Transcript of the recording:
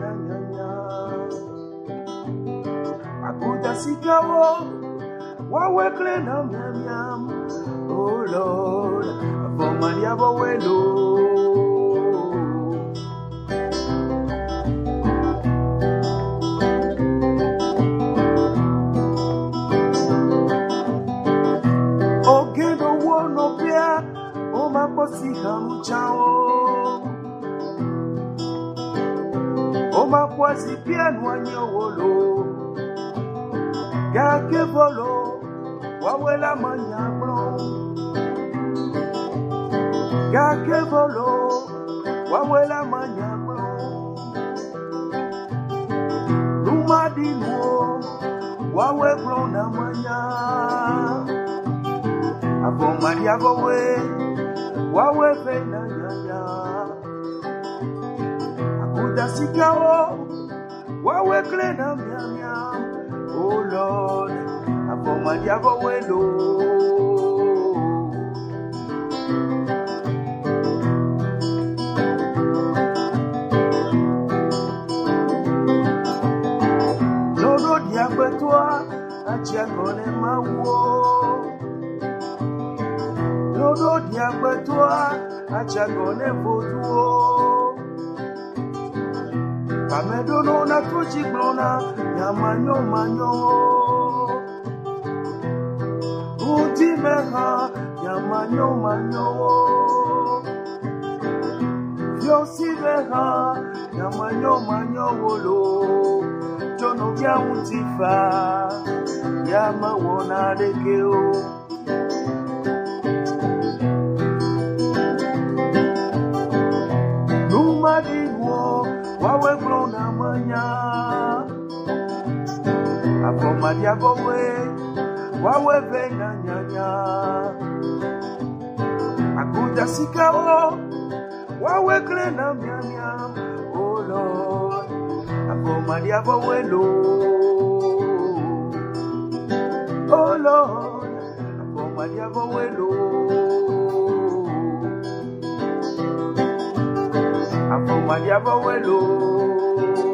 na nyanya akuta sikawo wawekle na miamiam oh lord avomaliavo welo ogendo wono pia omakposikamu chao omakwasi pia nwanyowolo gakevolo wawela manyablo gakevolo wawela manyablo lumadinuo waweblo na manya avomaliavowe wawefe na nyanya akudasikawo wawekle na miamia oh lord avomaliavo welo lodo diagbetoa atsiakɔne mawuo lodo diagbetoa atsiakɔne voduwo kameɖono na to tsi gblɔna nyamanyomanyowo kamedunu na tucigluna ya manyomanyo utimeha ya manyomanyo vyosimeha ya manyomanyo wolo cono kya utifa ya mawona lekeo avɔmadiavɔwoe wawe ve na nyanya. Akuta sikawo wawe kle na miamia o oh, lord. Avɔmadiavɔwoe lo o lord. Oh, avɔmadiavɔwoe lo avɔmadiavɔwoe lo.